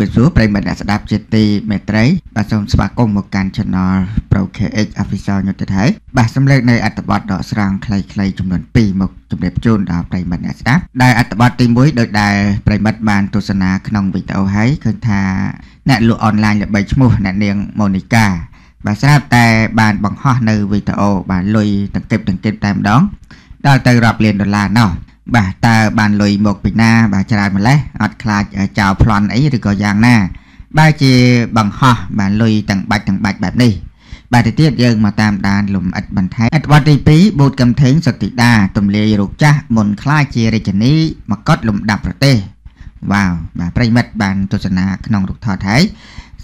វិសុប្រិមត្តអ្នកស្ដាប់ជាទីមេត្រីបាទសូមស្វាគមន៍មកកាន់ Channel Pro KX Official ញុទ្ធិថៃបាទសម្លេចនៅអត្ថបទដកស្រង់ខ្លីៗចំនួន2មកជម្រាបជូនដល់ប្រិមត្តអ្នកស្ដាប់ដែលអត្ថបទទី1ដោយដែលប្រិមត្តបានទស្សនាក្នុងវីដេអូហើយឃើញថាអ្នកលក់អនឡាញល្បីឈ្មោះអ្នកនាងម៉ូនីកាបាទស្រាប់តែបានបង្ហោះនៅវីដេអូបាទលុយតង្កេបតង្កេបតែម្ដងដល់ទៅរាប់លានដុល្លារណោះ បាទតើបានលុយមកពីណា បាទច្រើនម្លេះអត់ខ្លាចចោលប្លន់អីឬក៏យ៉ាងណាបែរជាបង្ហោះបានលុយទាំងបាច់ទាំងបាច់បែបនេះបាទទៅទៀតយើងមកតាមដានលំអិតបន្ថែមអត្ថបទទី2បូតកំថេងសុតិដាទំលាយរូបចាស់មុនខ្លាចជារាជនីមកត់លំដាប់ប្រទេសវ៉ាវបាទប្រិមិត្តបានទស្សនាក្នុងរូបថតហើយ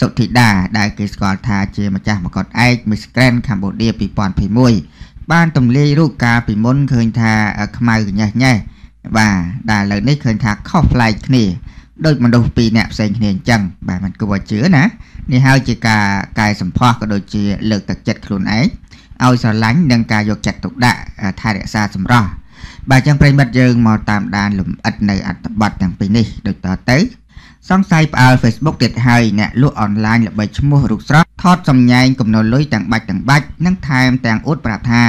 សុធិដាដែលគេស្គាល់ថាជាម្ចាស់មកត់ឯក Miss Grand Cambodia 2021បានទំលាយរូបកាលពីមុនឃើញថាខ្មៅញ៉េះញ៉េះ បាទដែលឥឡូវនេះឃើញថាខុសប្លែកគ្នាដូចមនុស្សពីរអ្នកផ្សេងគ្នាអញ្ចឹងបាទមិនគួរជឿណានេះហើយជាការកែសម្ផស្សក៏ដូចជាលើកទឹកចិត្តខ្លួនឯងឲ្យស្រឡាញ់និងការយកចិត្តទុកដាក់ថែរក្សាសម្រស់បាទចឹងប្រិមិត្តយើងមកតាមដានលំអិតនៅអត្ថបទទាំងពីរនេះដូចតទៅសង្ស័យផ្អើល Facebook ទៀតហើយអ្នកលក់អនឡាញល្បីឈ្មោះរូបស្រស់ថតសម្ញែងគំនរលុយទាំងបាច់ទាំងបាច់និងថែមទាំងអួតប្រាប់ថា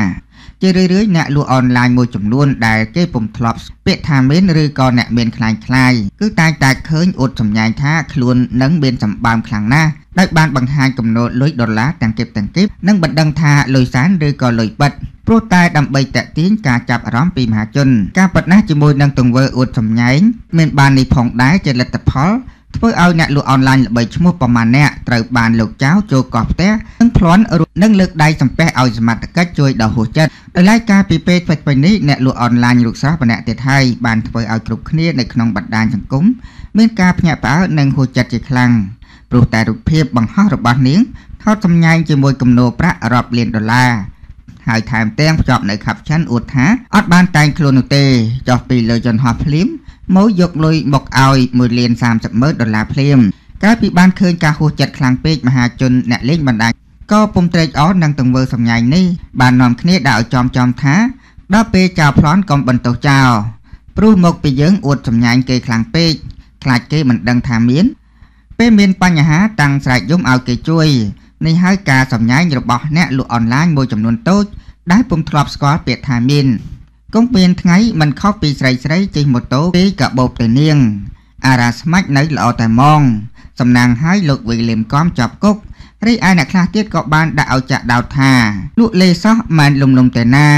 ជារឿយៗអ្នកលក់អនឡាញមួយចំនួនដែលគេពុំធ្លាប់ពាក្យថាមានឬក៏អ្នកមានខ្លាញ់ខ្លាយគឺតែងតែឃើញអ៊ុតសម្ញែងថាខ្លួននឹងមានសម្បើមខ្លាំងណាស់ដោយបានបង្ហាញកំណត់លុយដុល្លារទាំងគិបទាំងគិបនិងបណ្ដឹងថាលុយសែនឬក៏លុយពិតព្រោះតែដើម្បីតេទៀងការចាប់អារម្មណ៍ពីមហាជន ការប៉ັດណាស់ជាមួយនឹងទង្វើអួតសម្ញែងមានបាននេះផងដែរជាលទ្ធផល ធ្វើឲ្យអ្នកលក់អនឡាញល្បីឈ្មោះប្រមាណអ្នកត្រូវបានលោកចៅចូលកោះផ្ទះនិងប្លន់និងលើកដៃសំពះឲ្យសមត្ថកិច្ចជួយដល់ហួសចិត្តដោយឡែកការពីពេលថ្មីៗនេះអ្នកលក់អនឡាញរូបស្រស់ម្នាក់ទៀតហើយបានធ្វើឲ្យគ្រប់គ្នានៅក្នុងបណ្ដាញសង្គមមានការភ្ញាក់ផ្អើលនិងហួសចិត្តជាខ្លាំងព្រោះតែរូបភាពបង្ហោះរបស់នាងថតសម្ញែងជាមួយគំនូរប្រាក់រាប់លានដុល្លារហើយថែមទាំងភ្ជាប់នៅ caption អួតថាអត់បានតែងខ្លួននោះទេចុះពីលើយន្តហោះភ្លាម មកយកលុយមកឲ្យ1លាន30ម៉ឺនដុល្លារភ្លាមកាលពីបានឃើញការហួសចិត្តខ្លាំងពេកមហាជនអ្នកលេងបណ្ដាញក៏ពុំត្រេកអរនឹងទង្វើសម្ញែងនេះបាននាំគ្នាដាក់ឲ្យចំចំថាដល់ពេលចៅប្លន់កុំបន្ទោសចោលព្រោះមកពីយើងអួតសម្ញែងគេខ្លាំងពេកខ្លាចគេមិនដឹងថាមាន ពេលមានបញ្ហាតាំងស្រែកយំឲ្យគេជួយនេះហើយការសម្ញែងរបស់អ្នកលក់អនឡាញមួយចំនួនតូចដែលពុំធ្លាប់ស្គាល់ពាក្យថាមាន គង់មានថ្ងៃមិនខុសពីស្រីស្រីជិះម៉ូតូពីកាបូបទៅនាង អារ៉ាស្មាច់នៅល្អតែម៉ងសំណាងឲ្យលោកវីលីមកំចាប់គុករីឯអ្នកខ្លះទៀតក៏បានដាក់ឲ្យចាក់ដោតថាលក់លេសោះមិនលំលំទេណា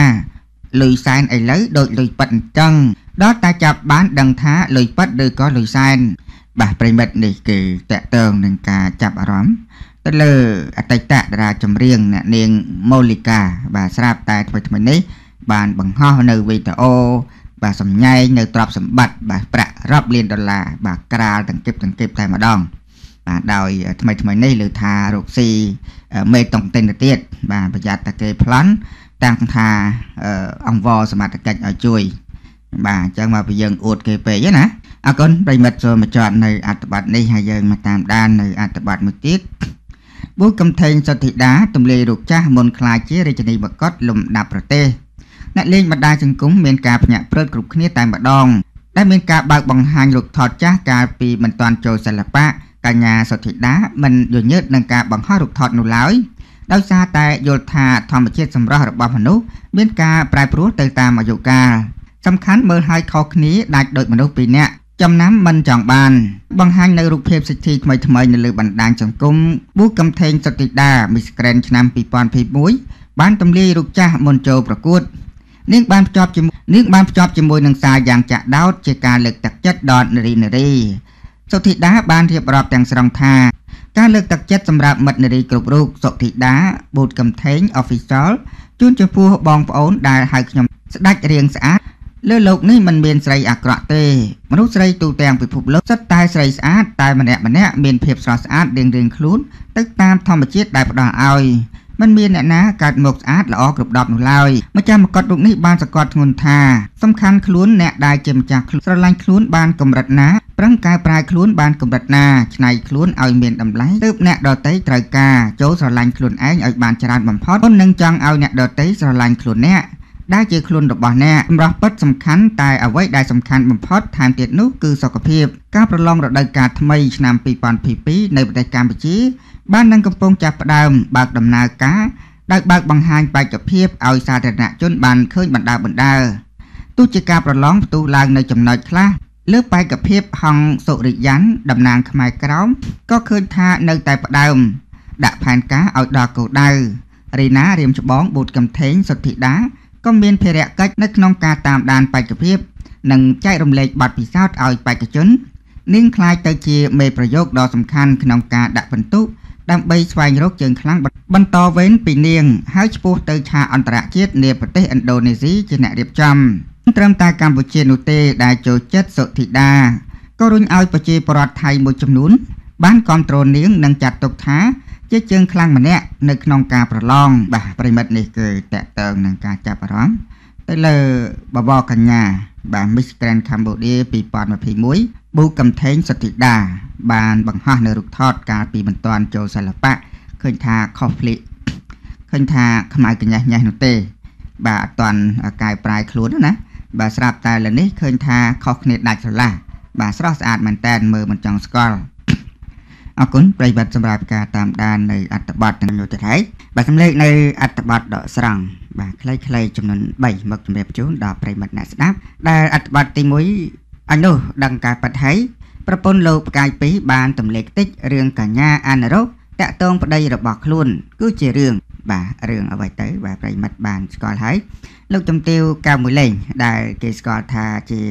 លុយសែនឥឡូវដូចលុយប៉ិតអញ្ចឹងដល់តែចាប់បានដឹងថាលុយប៉ិតឬក៏លុយសែនបាទប្រិមិត្តនេះគឺតកតងនឹងការចាប់អារម្មណ៍ទៅលើអតីតតារាចម្រៀងអ្នកនាងម៉ូលីកាបាទស្រាប់តែថ្មីថ្មីនេះ បានបង្ហោះនៅវីដេអូបាទសម្ញែងនៅទ្រព្យសម្បត្តិបាទប្រាក់រាប់លានដុល្លារបាទក្រាលទាំងគិបទាំងគិបតែម្ដងបាទដោយថ្មីថ្មីនេះលើថារកស៊ីមេតុងទិនទៅទៀតបាទប្រយ័ត្នតែគេប្លន់តាំងថាអង្វរសមត្ថកិច្ចឲ្យជួយបាទអញ្ចឹងមកពីយើងអួតគេពេកណាអរគុណប្រិមិត្តចូលមកចតនៅអត្ថបទនេះហើយយើងមកតាមដាននៅអត្ថបទមួយទៀតប៊ូកំថេងសុធិដាទំលាយរូបចាស់មុនខ្លាចជារាជនីបកតលំដាប់ប្រទេស អ្នកលេងបណ្ដាសង្គមមានការភ្ញាក់ព្រឹកគ្រប់គ្នាតែម្ដងដែលមានការបើកបង្ហាញរូបថតចាស់កាលពីមិនទាន់ចូលសិល្បៈកញ្ញាសុធិដាមិនយញើតនឹងការបង្ហោះរូបថតនោះឡើយដោយសារតែយល់ថាធម្មជាតិសម្រស់របស់មនុស្សមានការប្រែប្រួលទៅតាមអាយុកាលសំខាន់មើលឲ្យខុសគ្នាដាច់ដូចមនុស្សពីរនាក់ចំណាំមិនចង់បាន បង្ហាញនៅរូបភាពសិទ្ធិថ្មីថ្មីនៅលើបណ្ដាញសង្គមប៊ូកំថេងសុតិដា Miss Grand ឆ្នាំ2021បានទម្លាយរូបចាស់មុនចូលប្រកួត នាងបានភ្ជាប់ជាមួយនាងបានភ្ជាប់ជាមួយនឹងសារយ៉ាងចាក់ដោតជាការលើកទឹកចិត្តដល់នារីនារីសុធីតាបានរៀបរាប់ទាំងស្រុងថាការលើកទឹកចិត្តសម្រាប់មិត្តនារីគ្រប់រូបសុធីតាបូតកំថេង official ជូនចំពោះបងប្អូនដែលហៅខ្ញុំស្ដាច់រៀងស្អាតលើលោកនេះមិនមានស្រីអាក្រក់ទេមនុស្សស្រីទូទាំងពិភពលោកសិតតែស្រីស្អាតតែម្នាក់ម្នាក់មានភាពស្រស់ស្អាតរៀងៗខ្លួនទៅតាមធម្មជាតិដែលផ្ដល់ឲ្យ មិនមានអ្នកណាកើតមកស្អាតល្អគ្រប់ដប់នោះឡើយម្ចាស់មកុដរូបនេះបានសង្កត់ធ្ងន់ថាសំខាន់ខ្លួនអ្នកដែលជាម្ចាស់ខ្លួនស្រឡាញ់ខ្លួនបានកម្រិតណាប្រឹងកែប្រែខ្លួនបានកម្រិតណាឆ្នៃខ្លួនឲ្យមានតម្លៃទើបអ្នកដតីត្រូវការចូលស្រឡាញ់ខ្លួនឯងឲ្យបានច្រើនបំផុតមុននឹងចង់ឲ្យអ្នកដតីស្រឡាញ់ខ្លួនអ្នក ដែលជាខ្លួនរបស់អ្នកសម្រាប់ពិតសំខាន់តែអ្វីដែលសំខាន់បំផុតថែមទៀតនោះគឺសុខភាពការប្រឡងរដូវកាលថ្មីឆ្នាំ2022នៅប្រទេសកម្ពុជា បាននឹងកំពុងចាប់ផ្ដើមបើកដំណើរការដោយបើកបង្ហាញបេក្ខភាពឲ្យសាធារណជនបានឃើញបណ្ដាបណ្ដាទោះជាការប្រឡងផ្ទុះឡើងនៅចំណុចខ្លះលើបេក្ខភាពហងសុរិយានតំណាងខ្មែរក្រោមក៏ឃើញថានៅតែផ្ដើម ដាក់ផែនការឲ្យដល់គោលដៅរីណារៀមច្បងបូតកំថេងសុទ្ធិដា ក៏មានភារកិច្ចនៅក្នុងការតាមដានបេក្ខភាពនិងចែករំលែកបទពិសោធន៍ឲ្យបេក្ខជននាងคล้ายទៅជាមេប្រយោគដ៏សំខាន់ក្នុងការដាក់ពិន្ទុដើម្បីស្វែងរកជើងខ្លាំងបន្តវេនពីនាងហើយឆ្ពោះទៅឆាកអន្តរជាតិនាប្រទេសឥណ្ឌូនេស៊ីជាអ្នករៀបចំត្រឹមតែកម្ពុជានោះទេដែលចូលចិត្តសុធិដាក៏រុញឲ្យប្រជាពលរដ្ឋថៃមួយចំនួន បានគ្រប់គ្រងនាងនិងចាត់ទុកថា ជាជើងខ្លាំងម្នាក់នៅក្នុងការប្រឡងបាទប្រិមិត្តនេះគឺតកតើងនឹងការចាប់អារម្មណ៍ទៅលើបបកញ្ញា បាទ Miss Grand Cambodia 2021ប៊ូកំថេងសុទ្ធិដា បានបង្ហោះនៅរូបថតកាលពីមិនទាន់ចូលសិល្បៈឃើញថាខុសភ្លេចឃើញថាខ្មៅកញ្ញះញ៉េះនោះទេ បាទអត់ទាន់កែប្រែខ្លួនណាបាទស្រាប់តែលើនេះឃើញថាខុសគ្នាដាច់ស្រឡះបាទស្រស់ស្អាតមែនតែនមើលមិនចង់ស្គាល់ អរគុណប្រិយមិត្តសម្រាប់ការតាមដាននៅអត្ថបទទាំងយុទ្ធថៃបាទសម្លេងនៅអត្ថបទដកស្រង់បាទខ្លីៗចំនួន3មកជម្រាបជូនដល់ប្រិយមិត្តអ្នកស្ដាប់ដែលអត្ថបទទី1អញនោះដឹងការប៉ັດហើយប្រពន្ធលោកផ្កាយពីរបានទម្លេខតិចរឿងកញ្ញាអានរោតាក់តងប្តីរបស់ខ្លួន គឺជារឿងបាទរឿងអ្វីទៅបាទប្រិមិត្តបានស្គាល់ហើយលោកជំទាវកៅមួយលេងដែលគេស្គាល់ថាជា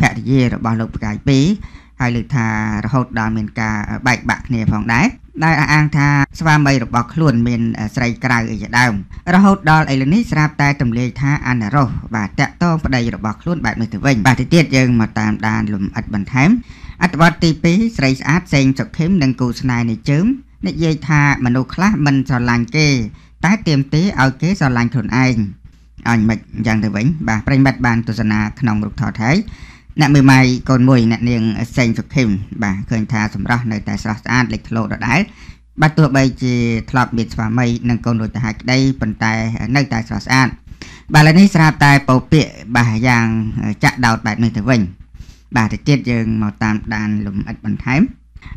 ភរិយារបស់លោកផ្កាយពីរ ហើយលើកថារហូតដល់មានការបែកបាក់គ្នាផងដែរដែលអះអាងថាស្វាមីរបស់ខ្លួនមានស្រីក្រៅអីជាដើមរហូតដល់ឥឡូវនេះស្រាប់តែទម្លាយថាអាណារ៉ូបាទតាក់តងប្តីរបស់ខ្លួនបែបនេះទៅវិញបាទទៅទៀតយើងមកតាមដានលំអិតបន្ថែមអត្ថបទទី2ស្រីស្អាតសេងសុខឹមនិងគូស្នេហ៍នៃជើមនិយាយថាមនុស្សខ្លះមិនស្រឡាញ់គេ តែទៀមទេឲ្យគេស្រឡាញ់ខ្លួនឯងអញមិនអញ្ចឹងទៅវិញបាទប្រិមិត្តបានទស្សនាក្នុងរូបថតហើយ អ្នកមើលម៉ៃកូនមួយអ្នកនាងសេងសុខឹមបាទឃើញថាសម្រស់នៅតែស្រស់ស្អាតលេចធ្លោដដែលបាទទោះបីជាធ្លាប់មានស្វាមីនិងកូនរួចទៅហើយក្តីប៉ុន្តែនៅតែស្រស់ស្អាតបាទឥឡូវនេះស្រាប់តែពោពាកបាទយ៉ាងចាក់ដោតបែបនេះទៅវិញបាទទៅទៀតយើងមកតាមដានលំអិតបន្ថែម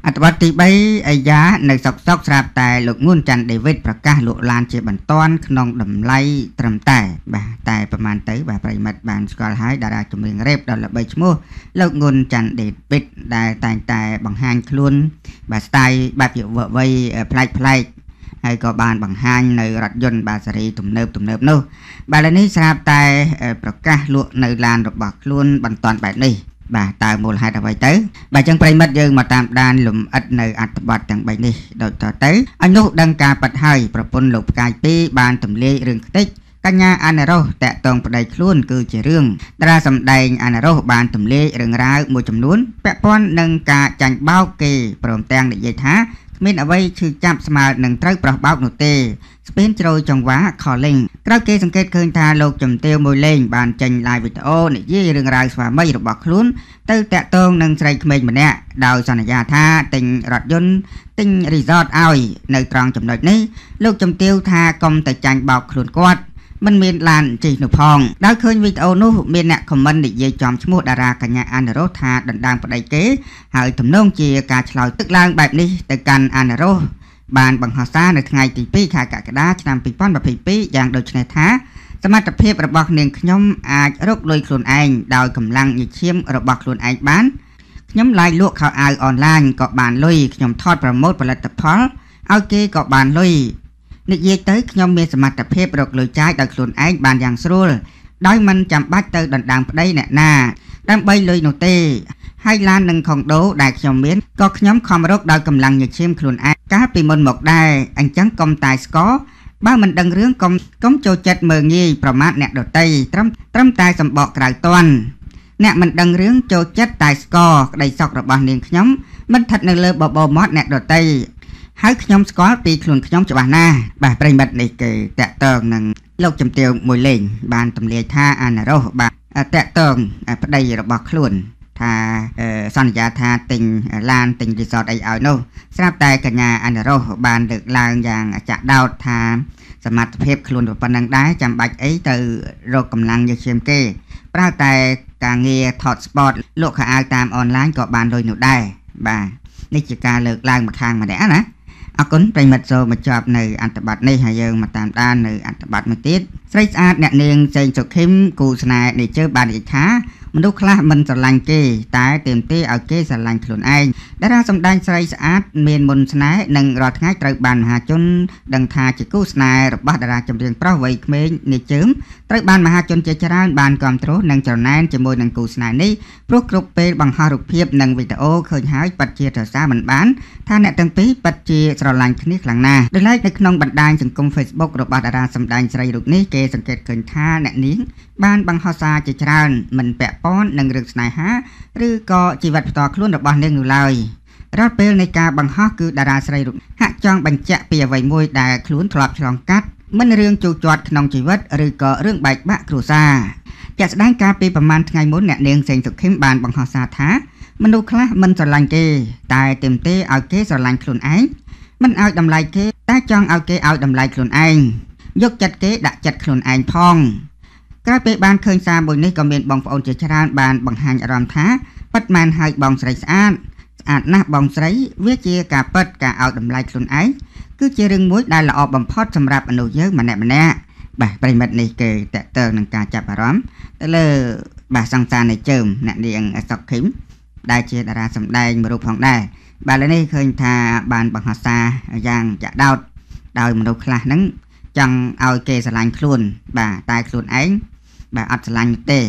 អត្ថបទទី3អាយ៉ានៅសុកសុកស្រាប់តែលោកងួនច័ន្ទដេវីតប្រកាសលក់ឡានជាបន្ទាន់ក្នុងតម្លៃត្រឹមតែ បាទតែប្រហែលទៅបាទប្រិមិត្តបានស្គាល់ហើយតារាចម្រៀងរ៉េបដ៏ល្បីឈ្មោះលោកងួនច័ន្ទដេវីតដែលតែងតែបង្ហាញខ្លួន បាទស្ទាយបែបយុវវ័យប្លែកប្លែកហើយក៏បានបង្ហាញនៅរថយន្តបាសេរីទំនើបទំនើបនោះបាទឥឡូវនេះស្រាប់តែប្រកាសលក់នៅឡានរបស់ខ្លួនបន្ទាន់បែបនេះ បាទតើមូលហេតុអ្វីទៅបាទចឹងប្រិមិត្តយើងមកតាមដានលំអិតនៅអត្ថបទទាំង3នេះដូចតទៅអញនោះដឹងការប៉ັດហើយប្រពន្ធលោកផ្កាយ2បានទម្លាយរឿងខ្ទេចកញ្ញាអាណារ៉ូតាក់តងប្តីខ្លួនគឺជារឿងតារាសម្ដែងអាណារ៉ូបានទម្លាយរឿងរ៉ាវមួយចំនួនពាក់ព័ន្ធនឹងការចាញ់បោកគេព្រមទាំងនិយាយថា គ្មានអ្វីឈឺចាប់ស្មើនឹងត្រូវប្រោះបោកនោះទេស្ពេនជ្រោយចង្វា calling ក្រោយគេសង្កេតឃើញថាលោកជំទាវមួយលេងបានចេញ live វីដេអូនិយាយរឿងរ៉ាវស្វាមីរបស់ខ្លួនទៅតាក់ទងនឹងស្រីក្មេងម្នាក់ដោយសន្យាថាទិញរថយន្តទិញ resort ឲ្យនៅត្រង់ចំណុចនេះលោកជំទាវថាកុំទៅចាញ់បោកខ្លួនគាត់ មិនមានឡានជិះនោះផងដោយឃើញវីដេអូនោះមានអ្នកខមមិននិយាយចំឈ្មោះតារាកញ្ញាអាណារ៉ូថាដណ្ដើមប្តីគេហើយទំនងជាការឆ្លោយទឹកឡើងបែបនេះទៅកាន់អាណារ៉ូបានបង្ហោះសារនៅថ្ងៃទី2ខែកក្កដាឆ្នាំ2022យ៉ាងដូចនេះថាសមត្ថភាពរបស់នាងខ្ញុំអាចរកលុយខ្លួនឯងដោយកម្លាំងញើសឈាមរបស់ខ្លួនឯងបានខ្ញុំឡាយលក់ខោអាវអនឡាញក៏បានលុយខ្ញុំថតប្រម៉ូទផលិតផលឲ្យគេក៏បានលុយ និយាយទៅខ្ញុំមានសមត្ថភាពរកលុយចាយដោយខ្លួនឯងបានយ៉ាងស្រួលដោយមិនចាំបាច់ទៅដណ្ដើមប្តីអ្នកណាដើម្បីលុយនោះទេហើយឡាននិងខុងដូដែលខ្ញុំមានក៏ខ្ញុំខំរកដោយកម្លាំងញើសឈាមខ្លួនឯងកាលពីមុនមកដែរអញ្ចឹងកុំតែស្គរបើមិនដឹងរឿងកុំកុំចូលចិត្តមើងងាយប្រមាថអ្នកដតីត្រឹមត្រឹមតែសម្បកក្រៅតន់អ្នកមិនដឹងរឿងចូលចិត្តតែស្គរក្តីសោករបស់នាងខ្ញុំមិនស្ថិតនៅលើបបោមាត់អ្នកដតី ហើយខ្ញុំស្គាល់ពីខ្លួនខ្ញុំច្បាស់ណាស់បាទប្រិមិត្តនេះគឺតាក់តងនឹងលោកជំទាវមួយលេង បានទម្លាយថាអាណារ៉ូបាទតាក់តងប្តីរបស់ខ្លួនថាសន្យាថាទិញឡានទិញរីសតអីឲ្យនោះស្រាប់តែកញ្ញាអាណារ៉ូបានលើកឡើងយ៉ាងចាក់ដោតថាសមត្ថភាពខ្លួនប៉ុណ្ណឹងដែរចាំបាច់អីទៅរកកម្លាំងយកឈាមគេ ប្រើតែការងារថត sport លក់ខោអាវតាមអនឡាញក៏បានលុយនោះដែរបាទនេះជាការលើកឡើងម្ខាងម្នាក់ណា អរគុណប្រិមិត្តចូលមកជាប់នៅអន្តប័តនេះហើយយើងមកតាមដាននៅអន្តប័តមួយទៀតស្រីស្អាតអ្នកនាងសេងសុខឹមគូស្នេហ៍នេះជើបាននិយាយថា មនុស្សខ្លះមិនស្រឡាញ់គេ តែទាមទារឲ្យគេស្រឡាញ់ខ្លួនឯងតារាសម្ដែងស្រីស្អាតមានមុនស្នេហ៍និងរាល់ថ្ងៃត្រូវបានមហាជនដឹងថាជាគូស្នេហ៍របស់តារាចម្រៀងប្រុសវ័យក្មេងនេះជើមត្រូវបានមហាជនជាច្រើនបានគ្រប់គ្រងនិងច្រណែនជាមួយនឹងគូស្នេហ៍នេះព្រោះគ្រប់ពេលបង្ហោះរូបភាពនិងវីដេអូឃើញហើយប៉ັດជាត្រសាមិនបានថាអ្នកទាំងពីរប៉ັດជាស្រឡាញ់គ្នាខ្លាំងណាស់ដោយឡែកនៅក្នុងបណ្ដាញសង្គម Facebook របស់តារាសម្ដែងស្រីរូបនេះគេសង្កេតឃើញថាអ្នកនាងបានបង្ហោះសារជាច្រើនមិនពាក់ព័ន្ធនឹងរឿងស្នេហាឬក៏ជីវិតផ្ទាល់ខ្លួនរបស់នាងនោះឡើយរាល់ពេលនៃការបង្ហោះគឺតារាស្រីរូបហាក់ចង់បញ្ជាក់ពីអ្វីមួយដែលខ្លួនធ្លាប់ឆ្លងកាត់មិនរឿងជោគជ័ត់ក្នុងជីវិតឬក៏រឿងបែកបាក់គ្រួសារជាក់ស្ដែងកាលពីប្រហែលថ្ងៃមុនអ្នកនាងសេងសុខឹមបានបង្ហោះសារថាមនុស្សខ្លះមិនស្រឡាញ់គេតែទាមទារឲ្យគេស្រឡាញ់ខ្លួនឯងមិនឲ្យតម្លៃគេតែចង់ឲ្យគេឲ្យតម្លៃខ្លួនឯងយកចិត្តគេដាក់ចិត្តខ្លួនឯងផង ក្រោយពេលបានឃើញសារមួយនេះក៏មានបងប្អូនជាច្រើនបានបង្ហាញអារម្មណ៍ថាប៉ិតមែនហើយបងស្រីស្អាតស្អាតណាស់បងស្រី វាជាការប៉ិតការឲ្យតម្លៃខ្លួនឯងគឺជារឿងមួយដែលល្អបំផុតសម្រាប់មនុស្សយើងម្នាក់ម្នាក់បាទប្រិមិត្តនេះគឺតកតើនឹងការចាប់អារម្មណ៍ទៅលើបាទសង្សារនៃជើមអ្នកនាងសុកឃឹមដែលជាតារាសម្ដែងមួយរូបផងដែរបាទឥឡូវនេះឃើញថាបានបង្ហោះសារយ៉ាងចាក់ដោតដោយមនុស្សខ្លះហ្នឹងចង់ឲ្យគេស្រឡាញ់ខ្លួន បាទតែខ្លួនឯង បាទអត់ស្រឡាញ់ទេ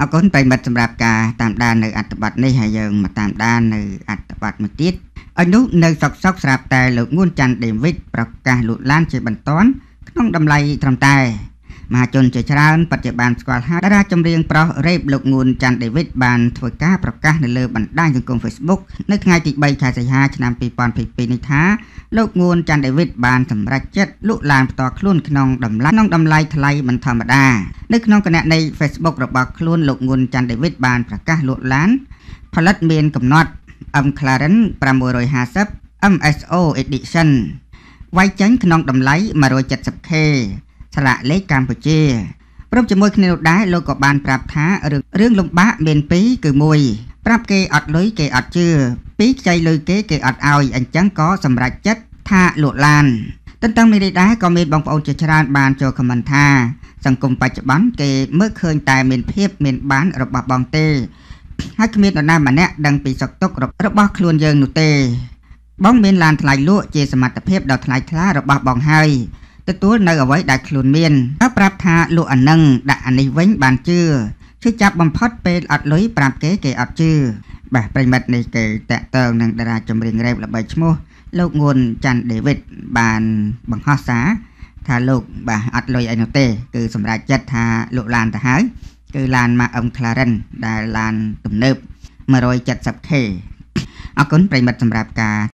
អរគុណប្រិមិត្តសម្រាប់ការតាមដាននៅអត្ថបទនេះហើយយើងមកតាមដាននៅអត្ថបទមួយទៀតឲ្យនោះនៅសុកសុកស្រាប់តែលោកងួនច័ន្ទដេវីតប្រកាសលូកឡានជាបន្ទាន់ក្នុងតម្លៃត្រឹមតែ មហាជនជាច្រើនបច្ចុប្បន្នស្គាល់ហើយតារាចម្រៀងប្រុសរ៉េបលោកងួនច័ន្ទដេវីតបានធ្វើការប្រកាសនៅលើបណ្ដាញសង្គម Facebook នៅថ្ងៃទី3ខែសីហាឆ្នាំ2022នេះថាលោកងួនច័ន្ទដេវីតបានសម្រេចចិត្តលក់ឡានផ្ទាល់ខ្លួនក្នុងតម្លៃក្នុងតម្លៃថ្លៃមិនធម្មតានៅក្នុងគណនី Facebook របស់ខ្លួនលោកងួនច័ន្ទដេវីតបានប្រកាសលក់ឡានផលិតមានកំណត់ M McLaren 650 MSO Edition វាយចេញក្នុងតម្លៃ 170k ស្លាកលេខកម្ពុជាព្រមជាមួយគ្នានោះដែរលោកក៏បានប្រាប់ថារឿងរឿងលំបាកមានពីរគឺ1ប្រាប់គេអត់លុយគេអត់ជឿពីរខ្ចីលុយគេគេអត់ឲ្យអញ្ចឹងក៏សម្រេចចិត្តថាលក់ឡានទន្ទឹមនេះដែរក៏មានបងប្អូនជាច្រើនបានចូលខមមិនថាសង្គមបច្ចុប្បន្នគេមើលឃើញតែមានភាពមានបានរបស់បងទេហើយគ្មាននរណាម្នាក់ដឹងពីសុខទុក្ខរបស់ខ្លួនយើងនោះទេបងមានឡានថ្លៃលក់ជាសមត្ថភាពដ៏ថ្លៃថ្លារបស់បងហើយ ទទួលនៅអ្វីដែលខ្លួនមានហើយប្រាប់ថាលក់អានឹងដាក់អានេះវិញបានជឿជឿចាប់បំផុតពេលអត់លុយប្រាប់គេគេអត់ជឿបាទប្រិមិត្តនេះគេតាក់ទងនឹងតារាចម្រៀងរ៉េបល្បីឈ្មោះលោកងួនច័ន្ទដេវីតបានបង្ហោះសារថាលោកបាទអត់លុយអីនោះទេ គឺសម្រាប់ចិត្តថាលោកឡានទៅហើយគឺឡាន Mark M McLaren ដែលឡានទំនើប 170K អរគុណប្រិមិត្តសម្រាប់ការ